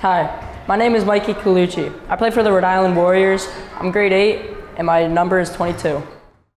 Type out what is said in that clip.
Hi, my name is Mikey Colucci. I play for the Rhode Island Warriors. I'm grade 8 and my number is 22.